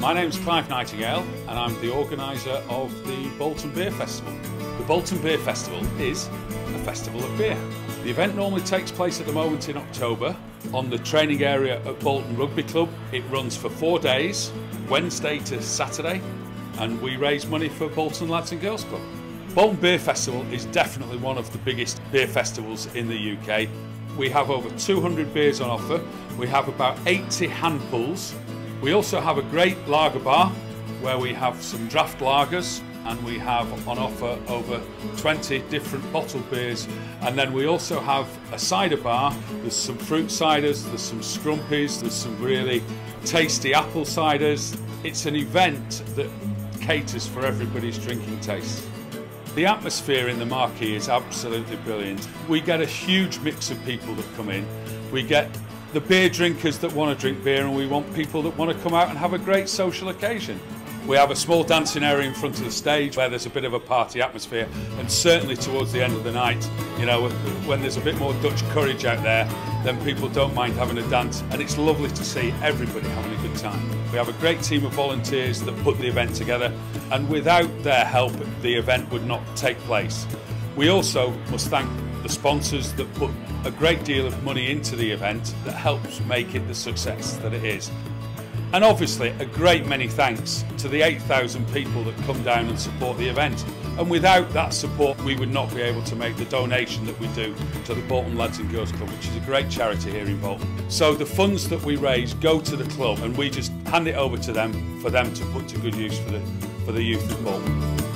My name's Clive Nightingale and I'm the organiser of the Bolton Beer Festival. The Bolton Beer Festival is a festival of beer. The event normally takes place at the moment in October on the training area at Bolton Rugby Club. It runs for four days, Wednesday to Saturday, and we raise money for Bolton Lads and Girls Club. Bolton Beer Festival is definitely one of the biggest beer festivals in the UK. We have over 200 beers on offer. We have about 80 hand pulls. We also have a great lager bar where we have some draft lagers and we have on offer over 20 different bottled beers. And then we also have a cider bar. There's some fruit ciders, there's some scrumpies, there's some really tasty apple ciders. It's an event that caters for everybody's drinking tastes. The atmosphere in the marquee is absolutely brilliant. We get a huge mix of people that come in. We get the beer drinkers that want to drink beer and we want people that want to come out and have a great social occasion. We have a small dancing area in front of the stage where there's a bit of a party atmosphere and certainly towards the end of the night, you know, when there's a bit more Dutch courage out there, then people don't mind having a dance and it's lovely to see everybody having a good time. We have a great team of volunteers that put the event together and without their help the event would not take place. We also must thank the sponsors that put a great deal of money into the event that helps make it the success that it is. And obviously, a great many thanks to the 8,000 people that come down and support the event. And without that support, we would not be able to make the donation that we do to the Bolton Lads and Girls Club, which is a great charity here in Bolton. So the funds that we raise go to the club and we just hand it over to them for them to put to good use for the, for the youth of Bolton.